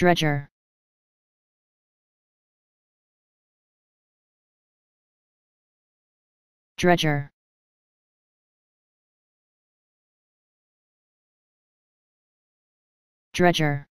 Dredger. Dredger. Dredger.